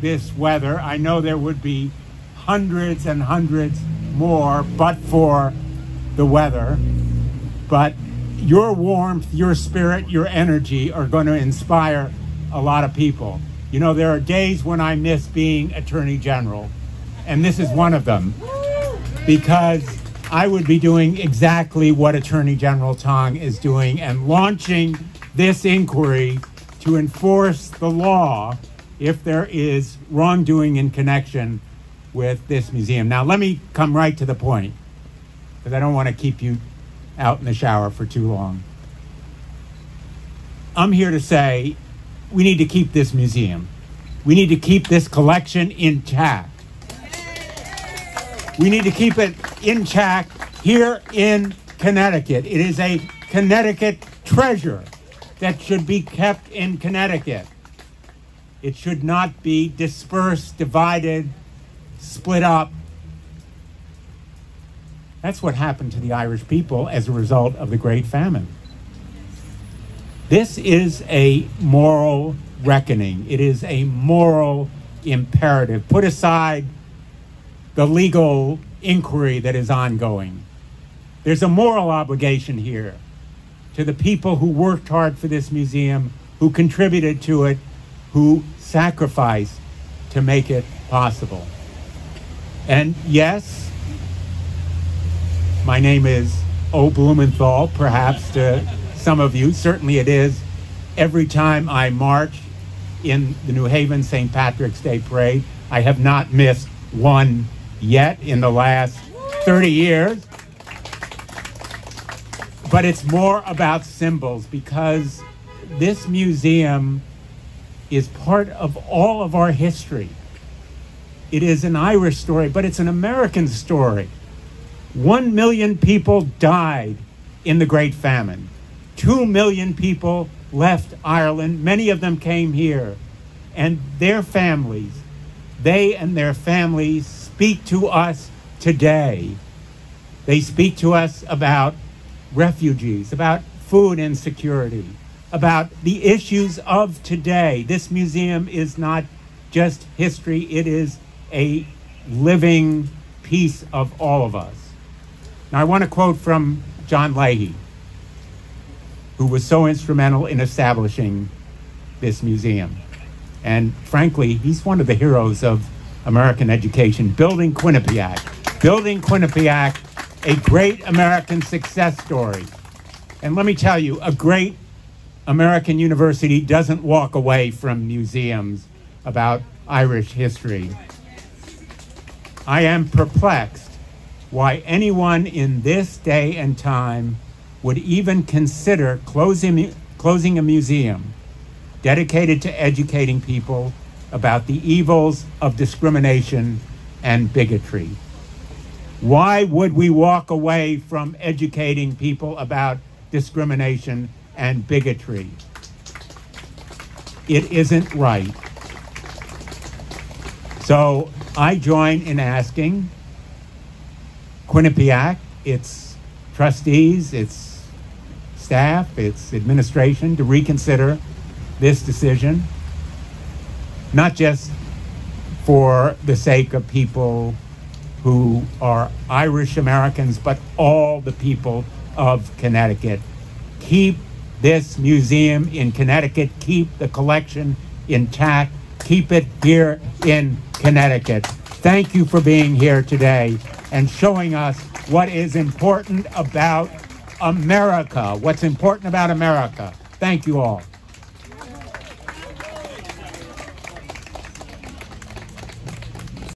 this weather. I know there would be hundreds and hundreds more but for the weather. But your warmth, your spirit, your energy are going to inspire a lot of people. You know, there are days when I miss being Attorney General, and this is one of them because I would be doing exactly what Attorney General Tong is doing and launching this inquiry to enforce the law if there is wrongdoing in connection with this museum. Now, let me come right to the point because I don't want to keep you out in the shower for too long. I'm here to say we need to keep this museum. We need to keep this collection intact. We need to keep it intact here in Connecticut. It is a Connecticut treasure that should be kept in Connecticut. It should not be dispersed, divided, split up. That's what happened to the Irish people as a result of the Great Famine. This is a moral reckoning. It is a moral imperative. Put aside the legal inquiry that is ongoing. There's a moral obligation here to the people who worked hard for this museum, who contributed to it, who sacrificed to make it possible. And yes, my name is O'Blumenthal, perhaps to some of you. Certainly it is. Every time I march in the New Haven St. Patrick's Day Parade, I have not missed one yet in the last 30 years. But it's more about symbols because this museum is part of all of our history. It is an Irish story, but it's an American story. One million people died in the Great Famine. Two million people left Ireland. Many of them came here. And their families, they and their families speak to us today. They speak to us about refugees, about food insecurity, about the issues of today. This museum is not just history, it is a living piece of all of us. Now, I want to quote from John Lahey, who was so instrumental in establishing this museum. And frankly, he's one of the heroes of American education, building Quinnipiac. Building Quinnipiac, a great American success story. And let me tell you, a great American university doesn't walk away from museums about Irish history. I am perplexed why anyone in this day and time would even consider closing, closing a museum dedicated to educating people about the evils of discrimination and bigotry. Why would we walk away from educating people about discrimination and bigotry? It isn't right. So I join in asking Quinnipiac, its trustees, its staff, its administration to reconsider this decision, not just for the sake of people who are Irish Americans, but all the people of Connecticut. Keep this museum in Connecticut, keep the collection intact, keep it here in Connecticut. Thank you for being here today and showing us what is important about America, what's important about America. Thank you all.